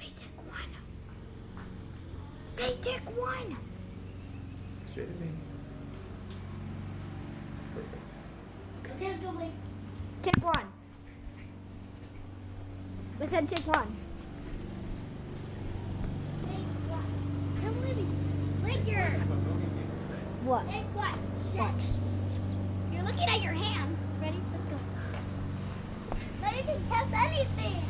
Say take one. Say take one. Straight at me. Perfect. Okay, go like. Take one. I said take one. Take what? Come with me. Like your. What? Take what? Shit. What? You're looking at your hand. Ready? Let's go. Now you can catch anything.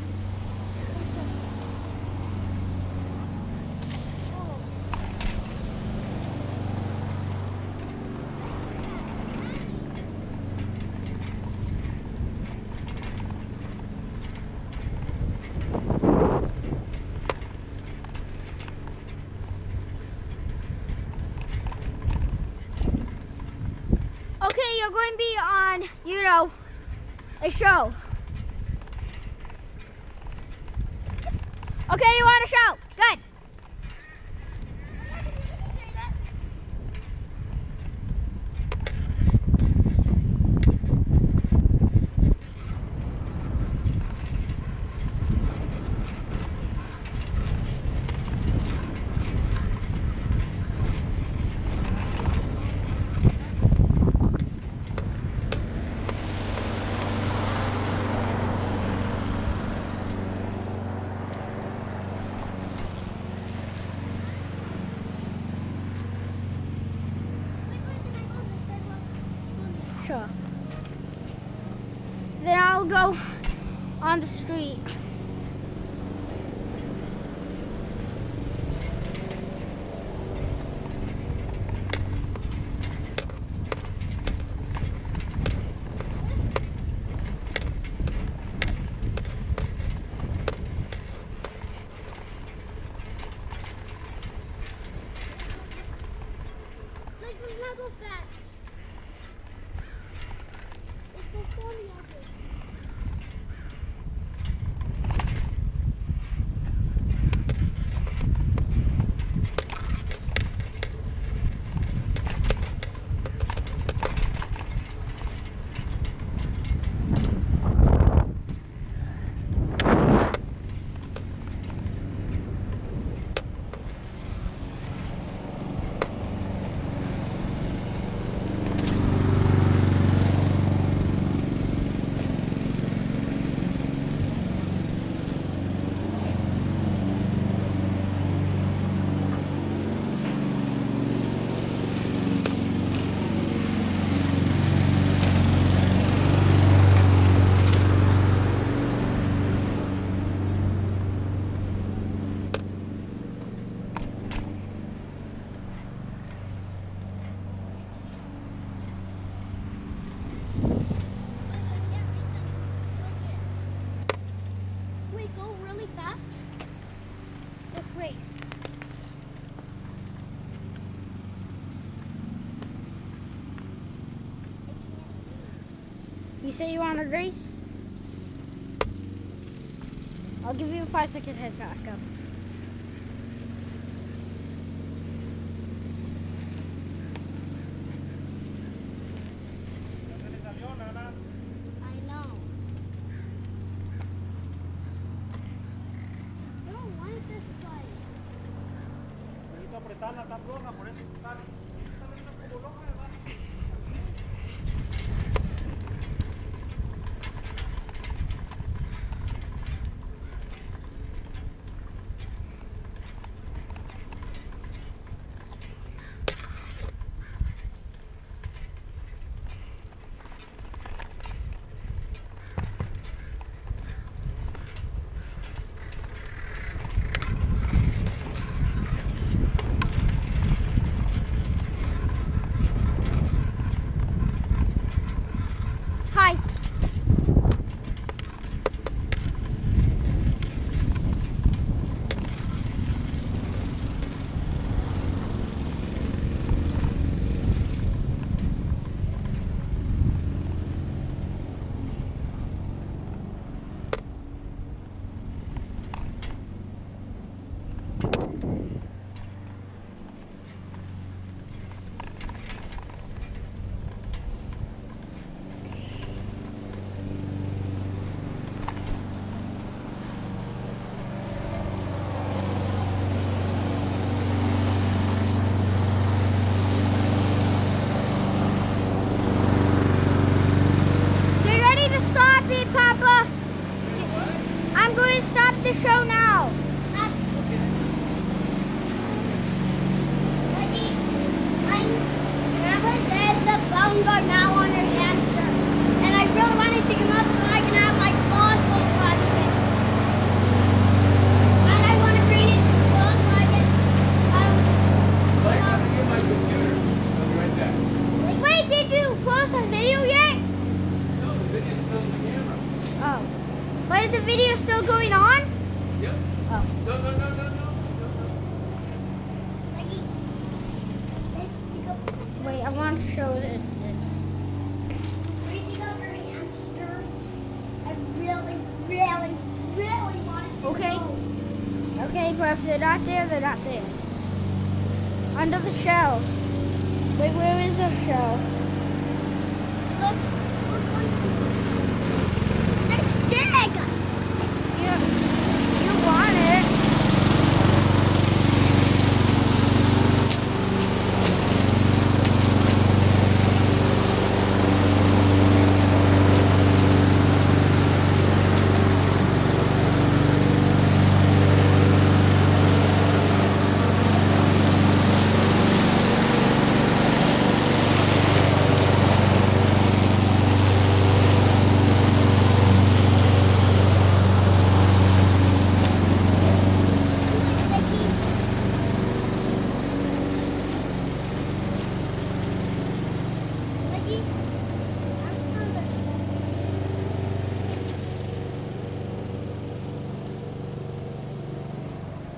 Okay, you're going to be on, you know, a show. Okay, you want a show. Good. Go on the street. Race. You say you want a race? I'll give you a five second head start. Go. corona, por eso sale. I want to show this. Raising up her hamster. I really, really, really want to Okay. Okay, but if they're not there, they're not there. Under the shell. Wait, where is the shell? Let's look like Let's dig. You, you want it. Lucky. I'm further.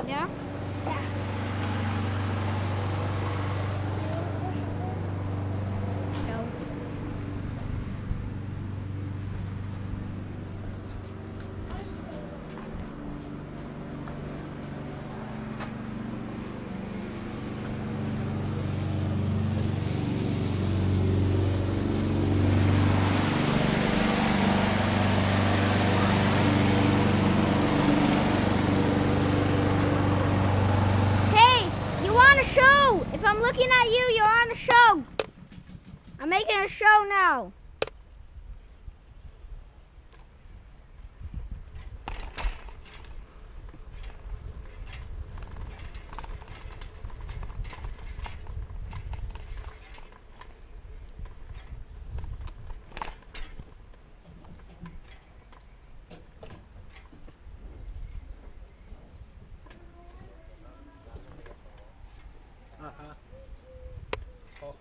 Yeah? Yeah. No. Hey, you want a show? If I'm looking at you, you're on a show. I'm making a show now.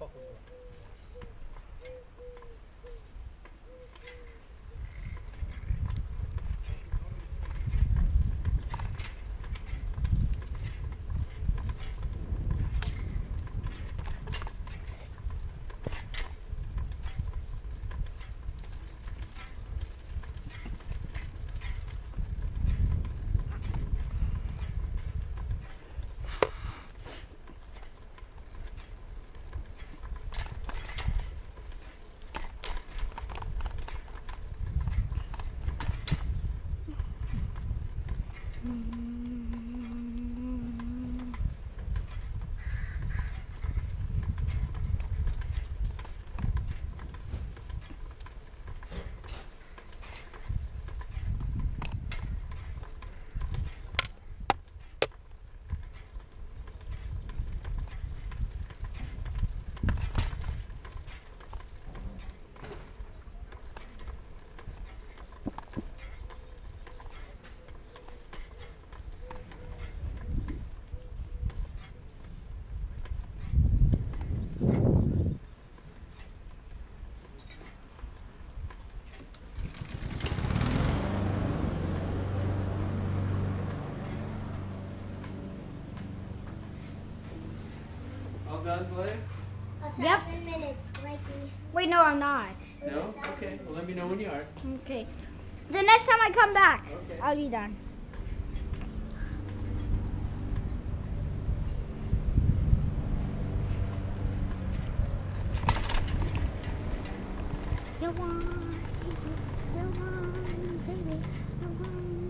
Ojo, All done, Blake? Yep. Minutes, Lucky. Wait, no, I'm not. No? Okay. Well, let me know when you are. Okay. The next time I come back, Okay. I'll be done. You want, you want, baby, you want.